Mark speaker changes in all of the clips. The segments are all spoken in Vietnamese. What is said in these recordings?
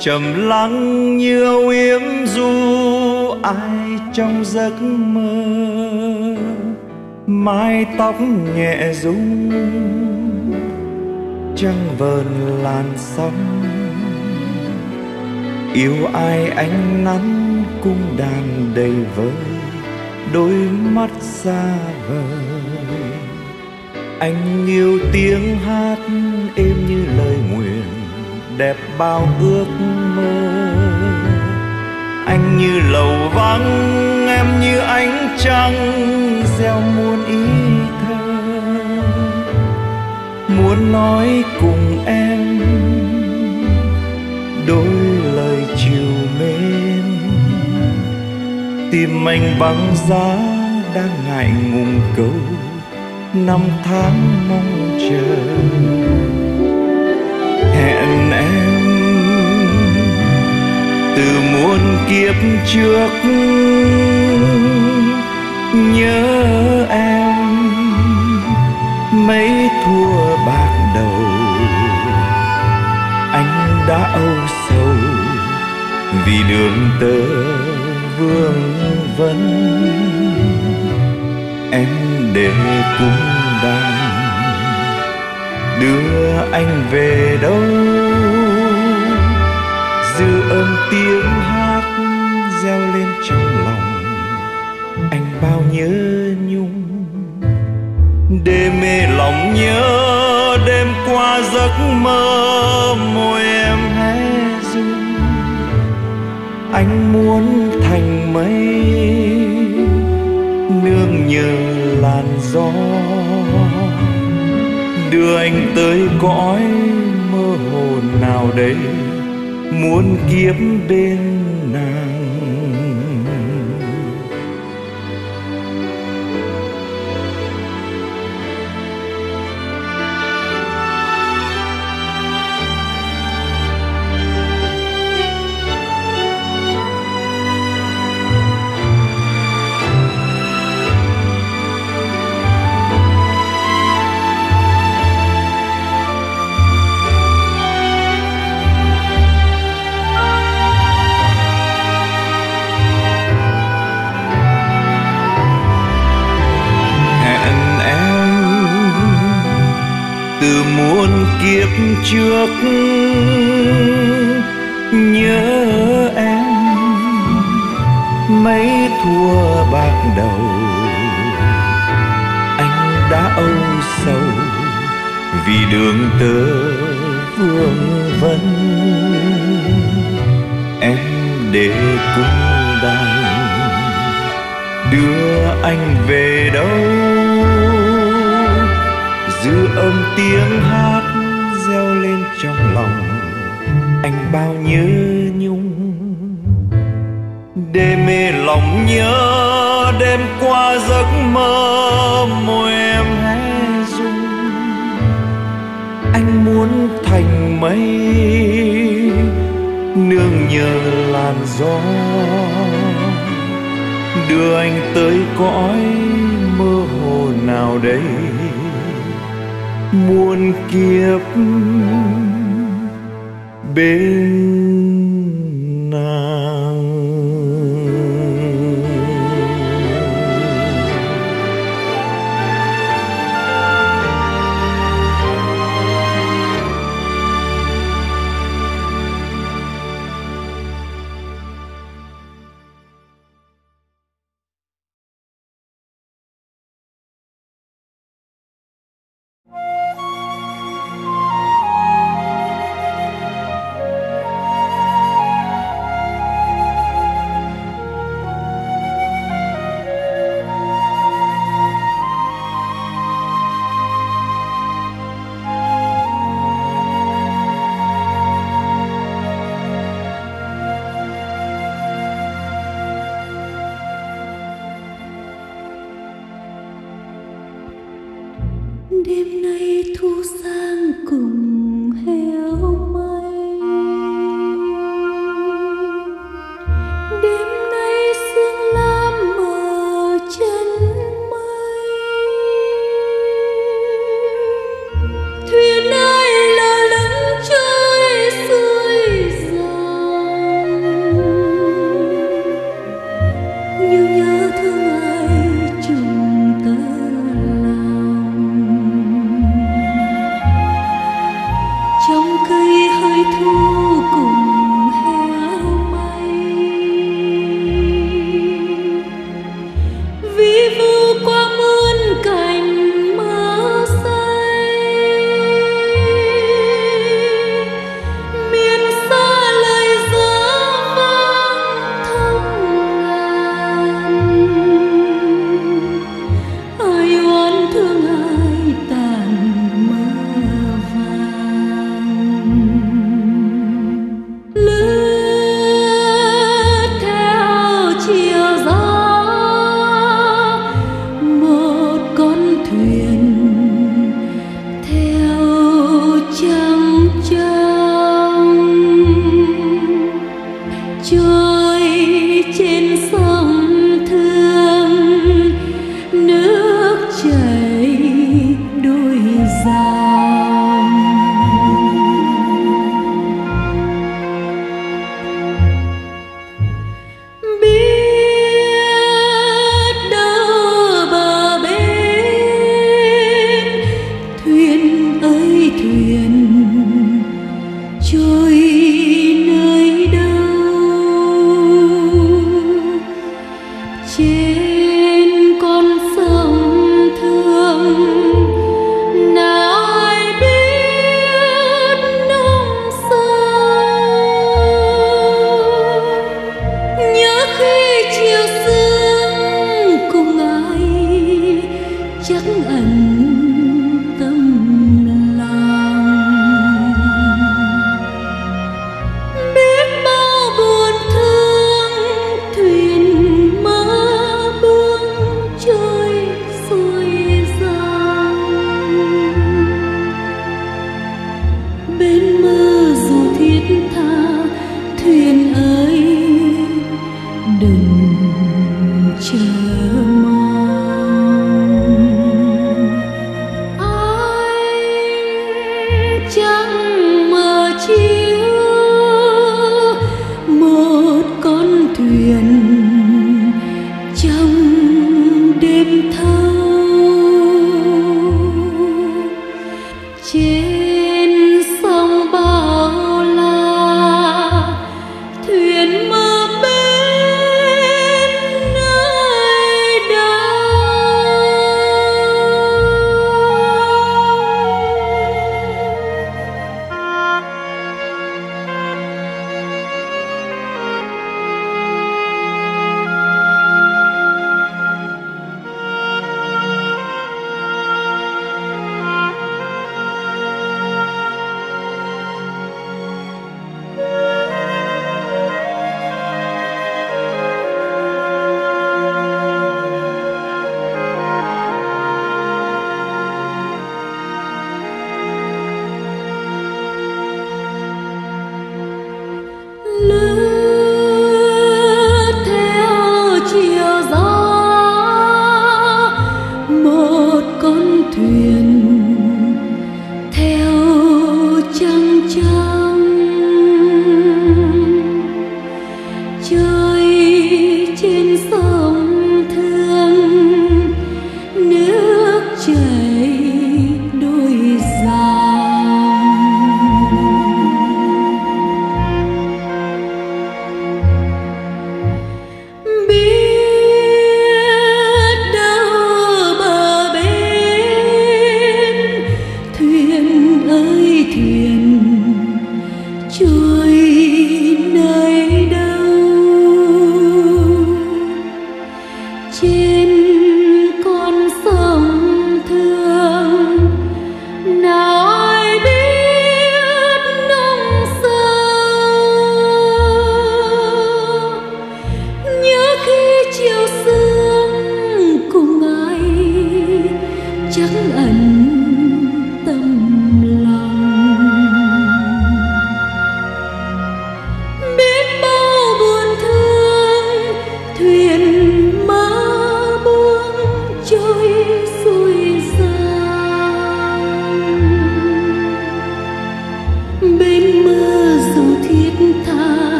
Speaker 1: trầm lắng như âu yếm du ai trong giấc mơ. Mái tóc nhẹ rung, trăng vờn làn sóng. Yêu ai anh nắng cung đàn đầy vơi đôi mắt xa vời anh yêu tiếng hát êm như lời nguyện đẹp bao ước mơ. Anh như lầu vắng, em như ánh trăng gieo muôn ý thơ. Muốn nói cùng em, đôi lời chiều mến. Tim anh băng giá đang ngại ngùng câu năm tháng mong chờ. Từ muôn kiếp trước. Nhớ em, mấy thua bạc đầu, anh đã âu sầu vì đường tơ vương vấn. Em để cung đàn đưa anh về đâu? Tiếng hát reo lên trong lòng. Anh bao nhớ nhung. Để mê lòng nhớ, đêm qua giấc mơ, môi em hé rung anh muốn thành mây, nương nhờ làn gió. Đưa anh tới cõi mơ hồ nào đây? Muôn kiếp bên nàng về đâu. Dư âm tiếng hát reo lên trong lòng anh bao nhớ nhung. Đêm mê lòng nhớ, đêm qua giấc mơ, môi em hé rung. Anh muốn thành mây, nương nhờ làn gió đưa anh tới cõi mơ hồ nào đây? Muôn kiếp bên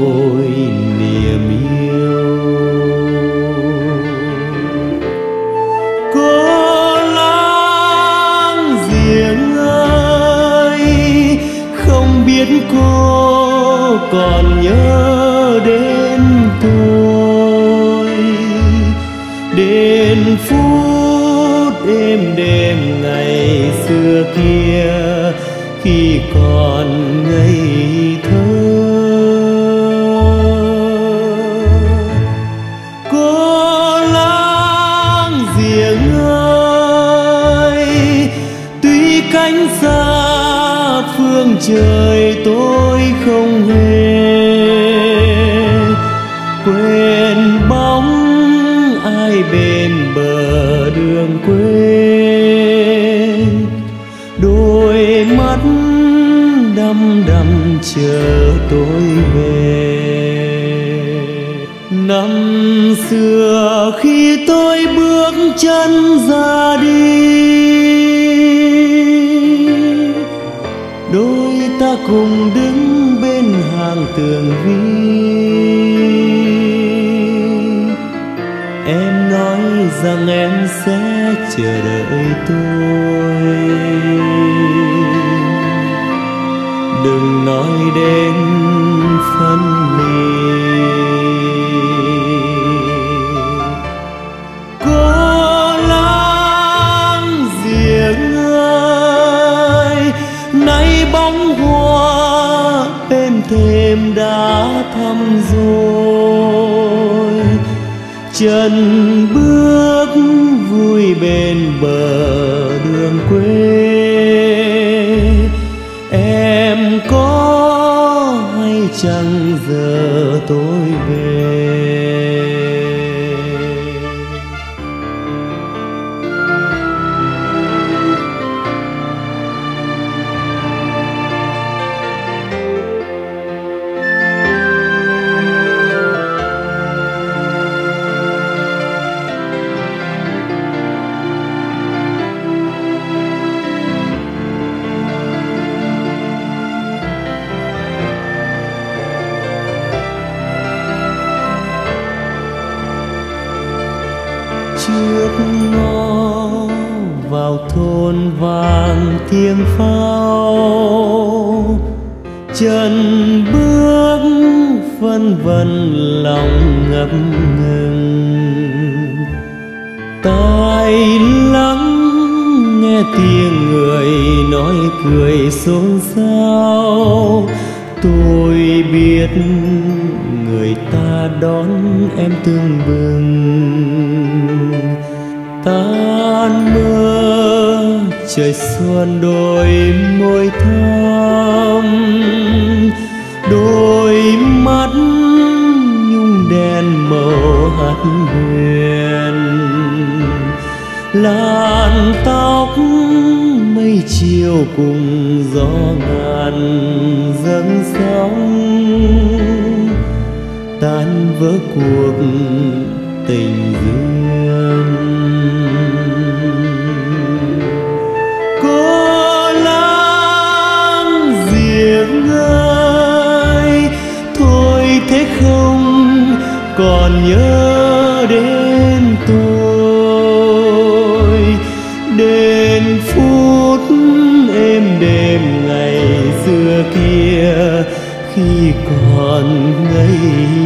Speaker 2: tôi niềm yêu. Cô lang giềng ơi, không biết cô còn nhớ đến tôi. Đến phút đêm đêm ngày xưa kia, khi còn ngây trời tôi không hề quên bóng ai bên bờ đường quê. Đôi mắt đăm đăm chờ tôi về. Năm xưa khi tôi bước chân ra đi cùng đứng bên hàng tường vi. Em nói rằng em sẽ chờ đợi tôi. Đừng nói đến phân chân bước vui bên bờ đường quê. Em có hay chẳng giờ tôi còn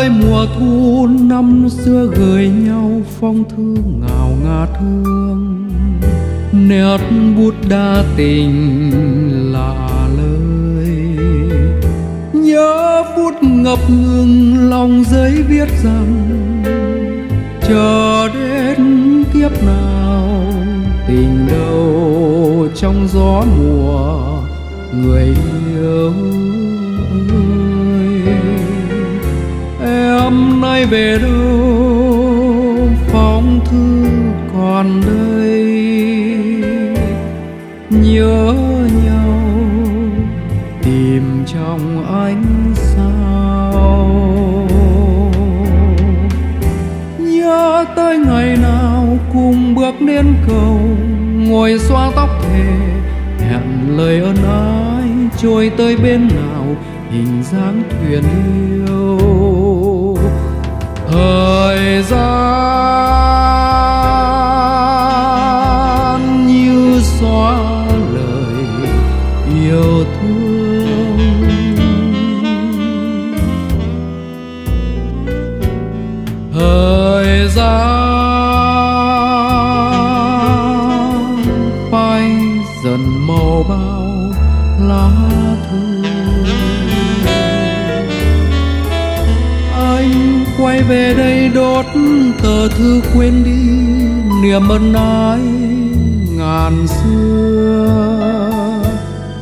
Speaker 2: ơi,
Speaker 3: mùa thu
Speaker 2: năm xưa gửi nhau phong thư ngào ngạt hương nét bút đa tình lạ lời. Nhớ phút ngập ngừng lòng giấy viết rằng, chờ đến kiếp nào tình đâu trong gió mùa người yêu. Năm nay về đâu phong thư còn đây. Nhớ nhau, tìm trong ánh sao. Nhớ tới ngày nào cùng bước đến cầu, ngồi xoa tóc thề, hẹn lời ơn ái trôi tới bên nào, hình dáng thuyền yêu thời gian như xóa lời yêu thương. Thời gian phai dần màu bao lá về đây đốt tờ thư quên đi niềm ân ái ngàn xưa.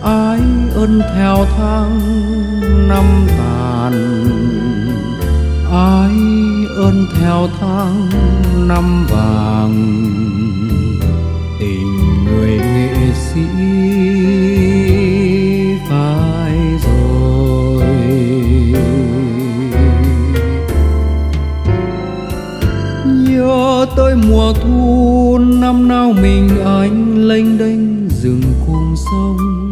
Speaker 2: Ái ơn theo tháng năm tàn. Ái ơn theo tháng năm vàng. Thu năm nào mình anh lênh đênh rừng cuồng sông.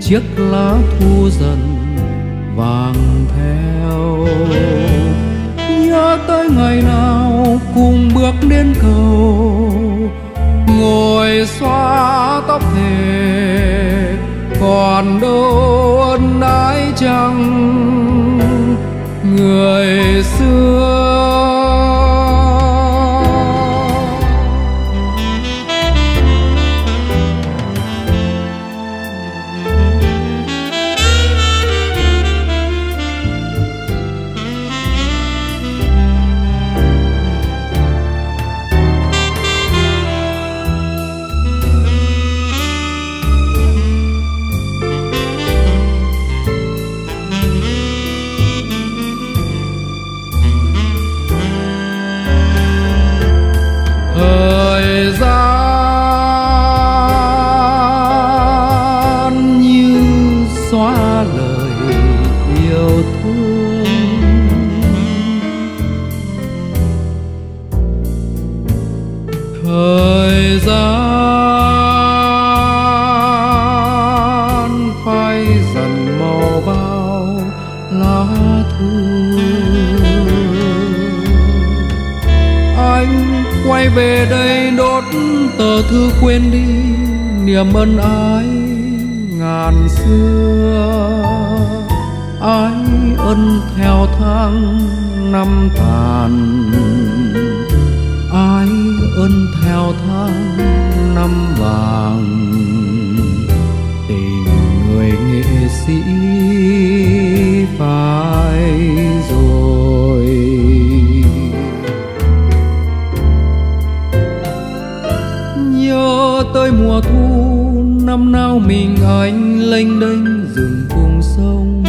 Speaker 2: Chiếc lá thu dần vàng theo. Nhớ tới ngày nào cùng bước đến cầu, ngồi xóa tóc thề, còn đâu ân ái chăng? Người xưa
Speaker 4: quay về đây đốt tờ thư quên đi niềm ân ái ngàn xưa. Ái ân theo tháng năm tàn, ái ân theo tháng năm vàng. Mùa thu, năm nào mình anh lênh đênh rừng cùng sông.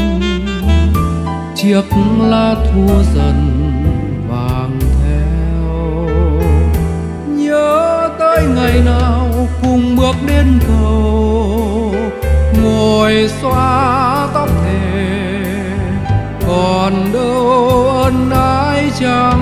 Speaker 4: Chiếc lá thua dần vàng theo. Nhớ tới ngày nào cùng bước đến cầu, ngồi xóa tóc thề. Còn đâu ân ái chẳng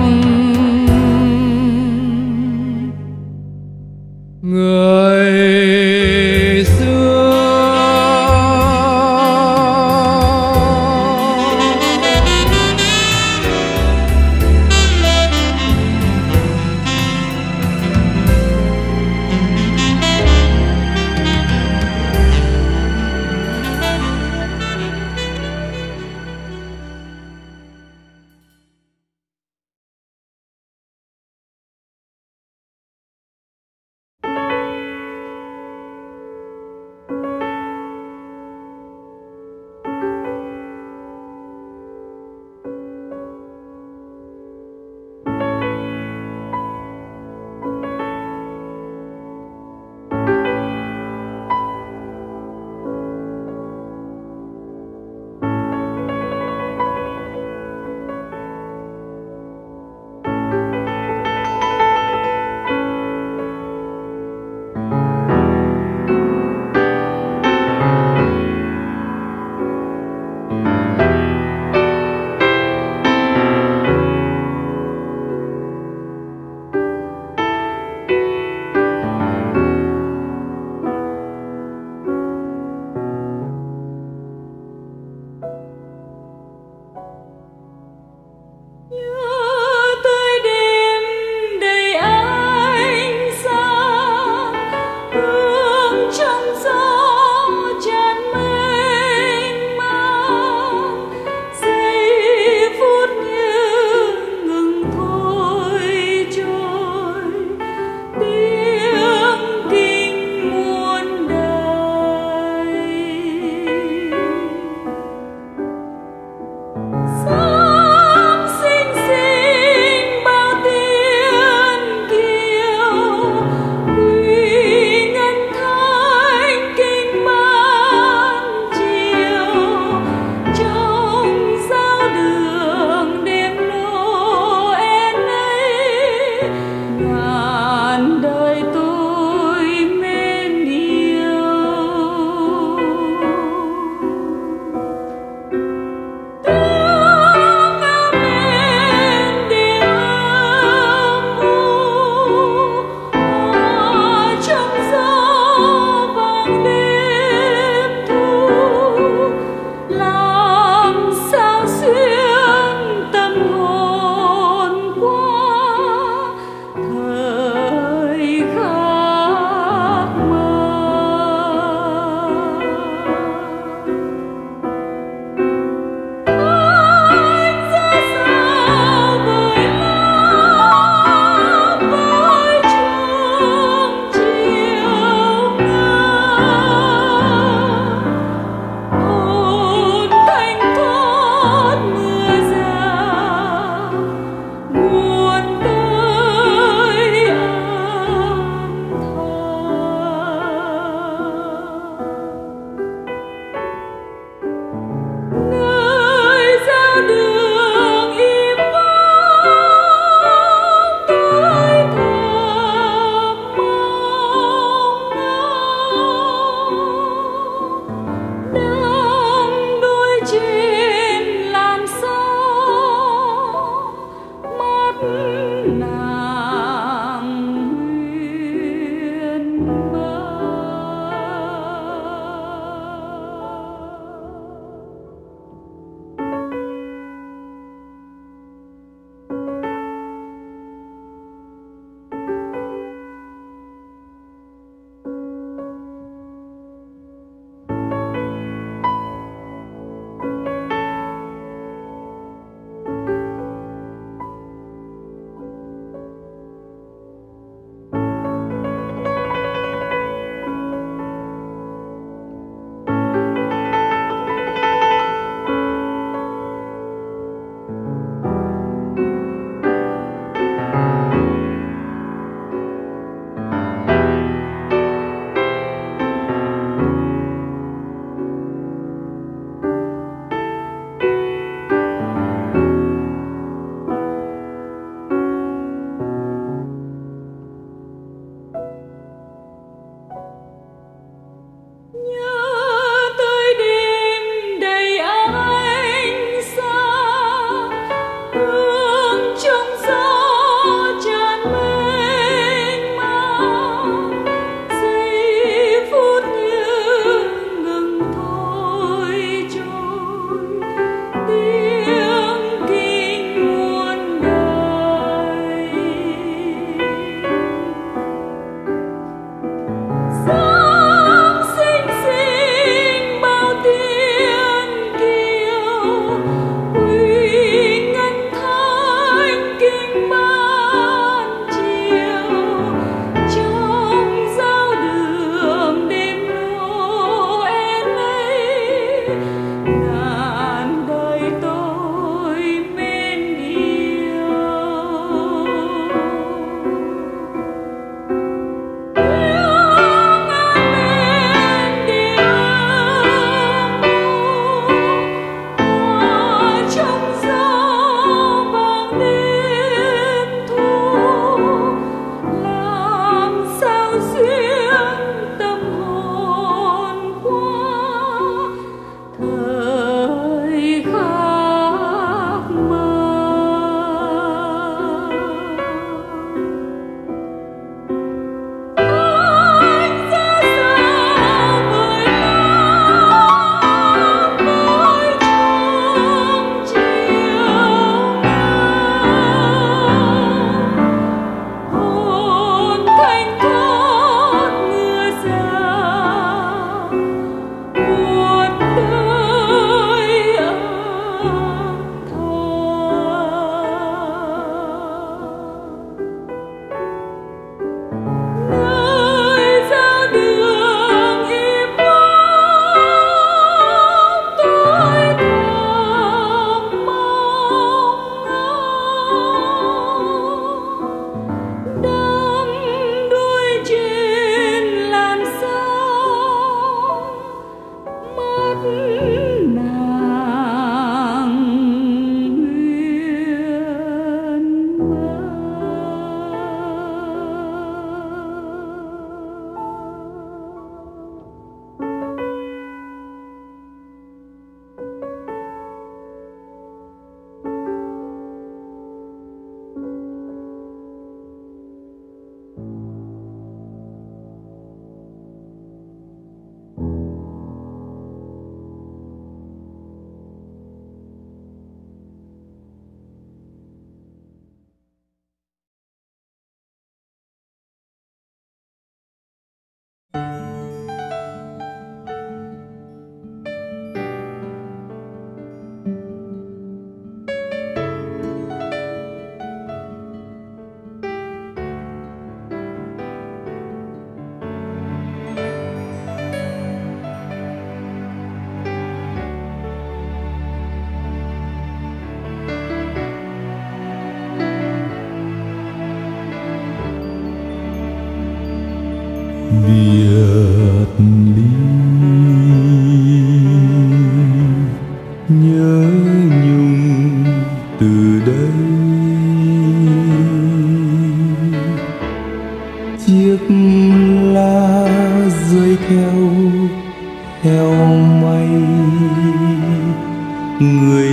Speaker 4: người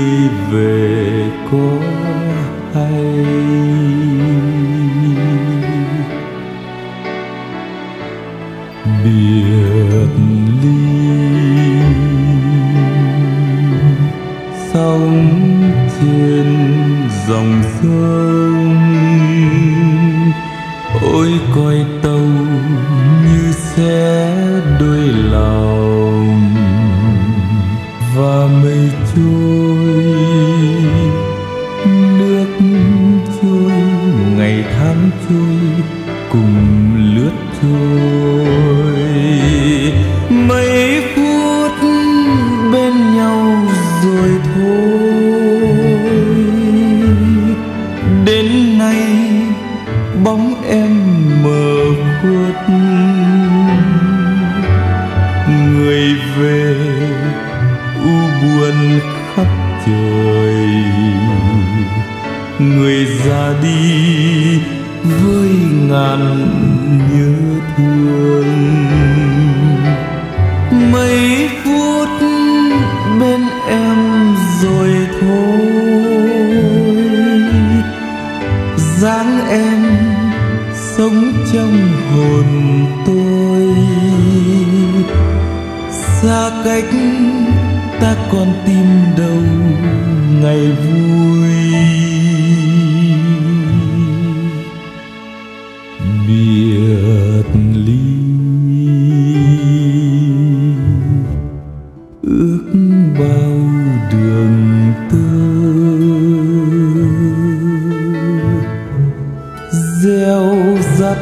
Speaker 5: về có hay bước bao đường tơ gieo rắc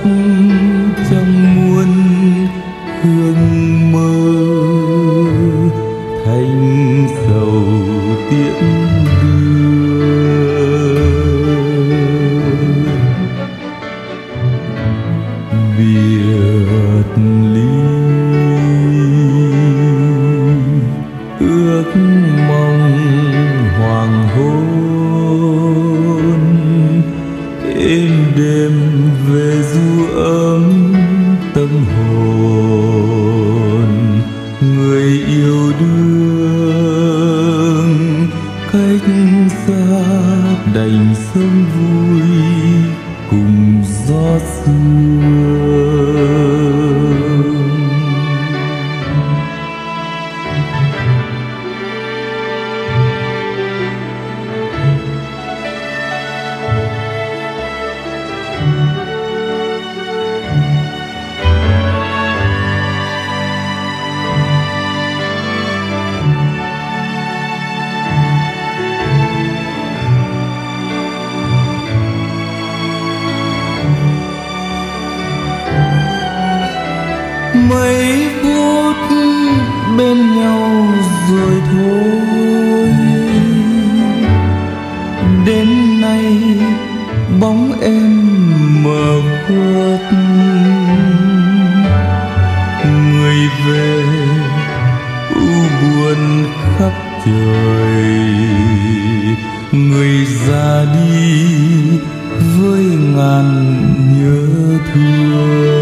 Speaker 1: Música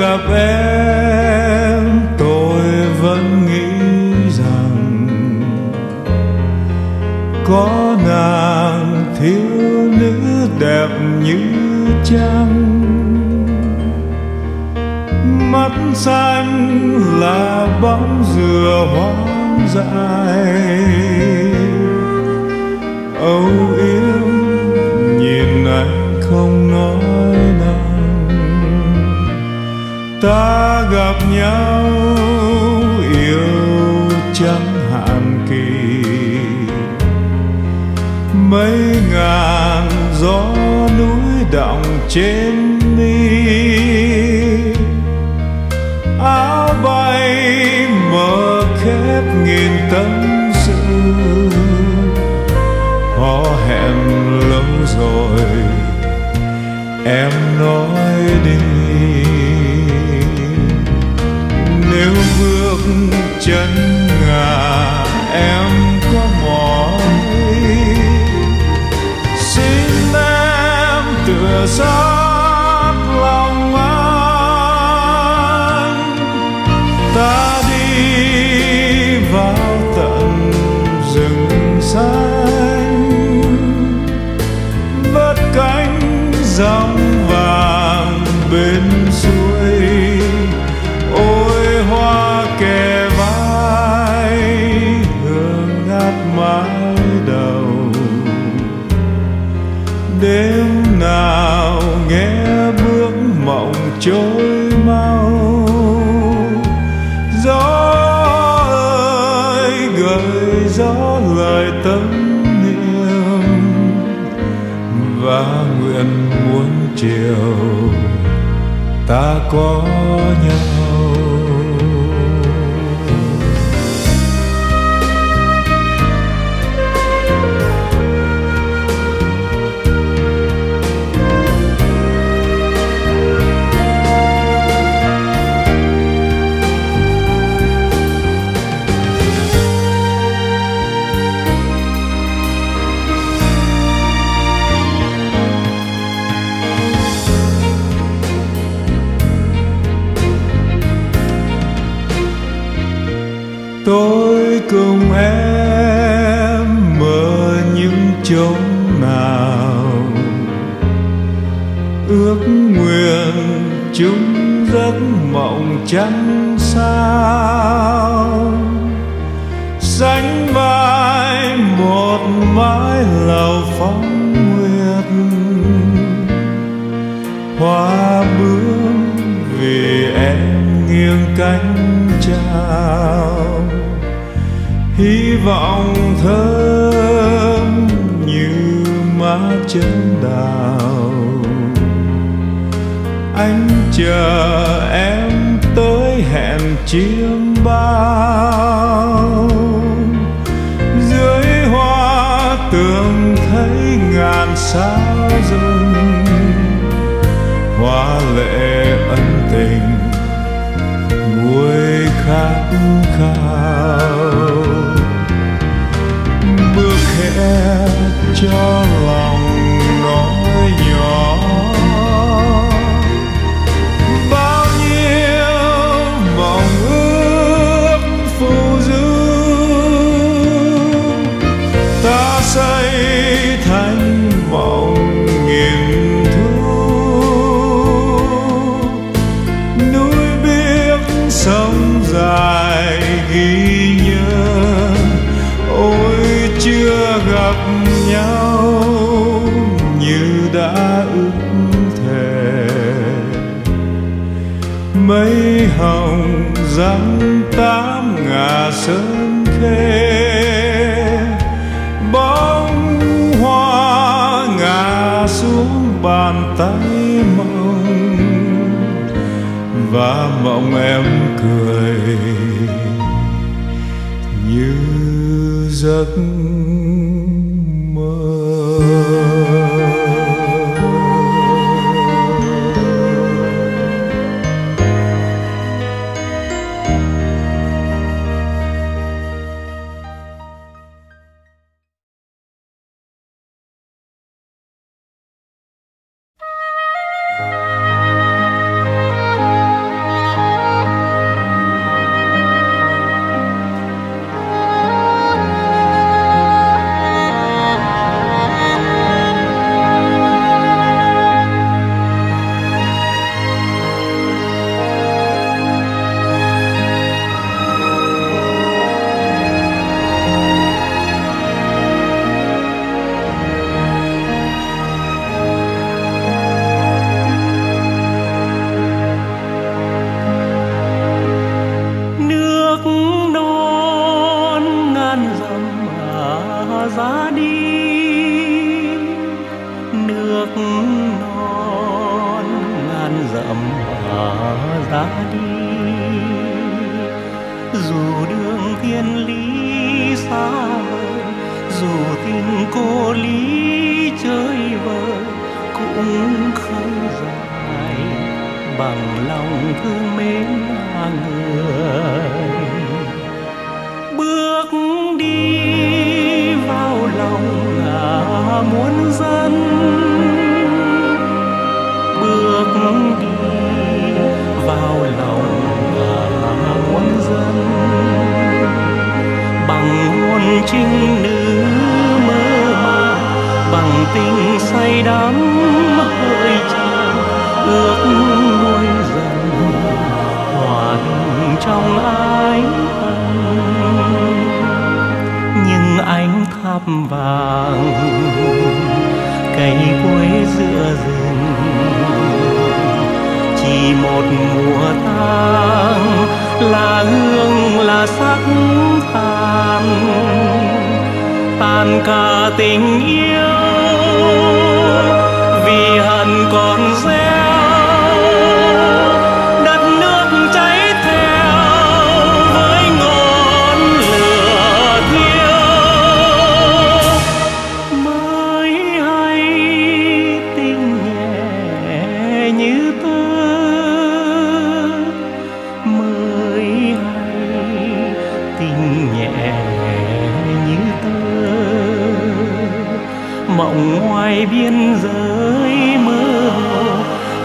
Speaker 1: gặp em, tôi vẫn nghĩ rằng có nàng thiếu nữ đẹp như trăng. Mắt xanh là bóng dừa hoang dại. Gió núi động trên mi. Áo bay mở khép nghìn tâm sự họ hẹn lâu rồi, em nói đi. Nếu bước chân ngà em us all. Chiều. Ta có nhau trăng sao sánh vai một mái lầu phóng nguyệt hoa bướm vì em nghiêng cánh chào hy vọng thơm như má chân đào anh chờ em hẹn chiêm bao. Dưới hoa tường thấy ngàn sao rừng. Hoa lệ ân tình nguôi khát khao. Bước khẽ cho lòng răng tám ngà sơn khê.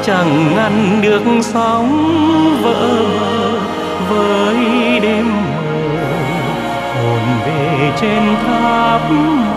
Speaker 1: chẳng ngăn được sóng
Speaker 2: vỡ bờ với đêm mờ hồn về trên tháp mờ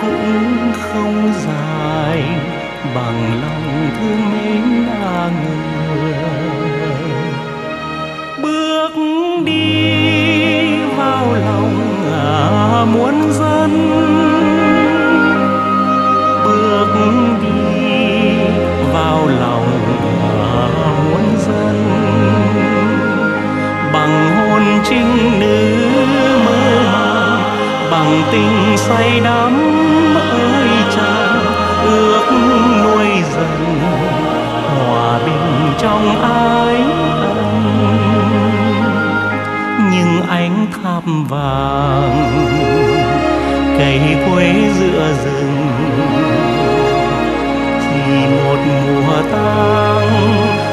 Speaker 2: cũng không dài bằng lòng thương mến a người bước đi vào lòng à muốn dân. Bước đi vào lòng à muốn dân. Bằng hôn trinh nữ mơ màng, bằng tình say đắm trong ái anh nhưng ánh tháp vàng, cây quế giữa rừng thì một mùa tang,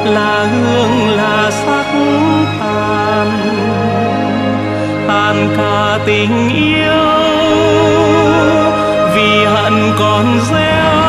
Speaker 2: là hương, là sắc tàn. Tàn cả tình yêu, vì hận còn gieo